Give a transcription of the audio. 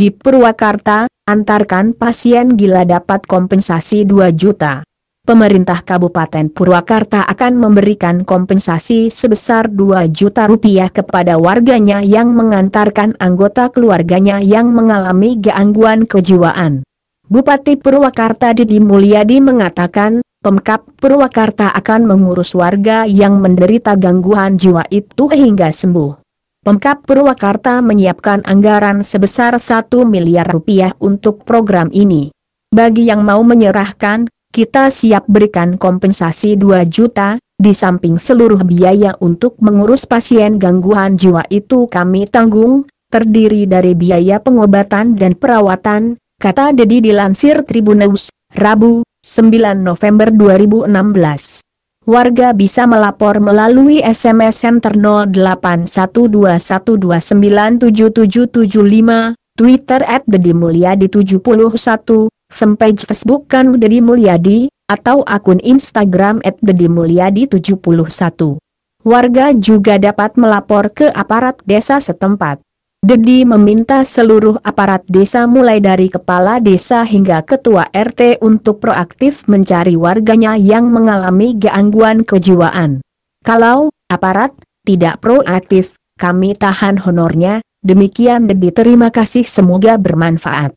di Purwakarta, antarkan pasien gila dapat kompensasi 2 juta. Pemerintah Kabupaten Purwakarta akan memberikan kompensasi sebesar 2 juta rupiah kepada warganya yang mengantarkan anggota keluarganya yang mengalami gangguan kejiwaan. Bupati Purwakarta Didi Mulyadi mengatakan, Pemkap Purwakarta akan mengurus warga yang menderita gangguan jiwa itu hingga sembuh. Pemkap Purwakarta menyiapkan anggaran sebesar 1 miliar rupiah untuk program ini. Bagi yang mau menyerahkan, kita siap berikan kompensasi 2 juta, di samping seluruh biaya untuk mengurus pasien gangguan jiwa itu kami tanggung, terdiri dari biaya pengobatan dan perawatan, kata Dedi dilansir Tribunnews, Rabu, 9 November 2016. Warga bisa melapor melalui SMS Center 081212977775, Twitter at Dedi Mulyadi 71, fanpage Facebook Kanu Dedi Mulyadi, atau akun Instagram at Dedi Mulyadi 71. Warga juga dapat melapor ke aparat desa setempat. Dedi meminta seluruh aparat desa mulai dari kepala desa hingga ketua RT untuk proaktif mencari warganya yang mengalami gangguan kejiwaan. Kalau aparat tidak proaktif, kami tahan honornya. Demikian Dedi terima kasih semoga bermanfaat.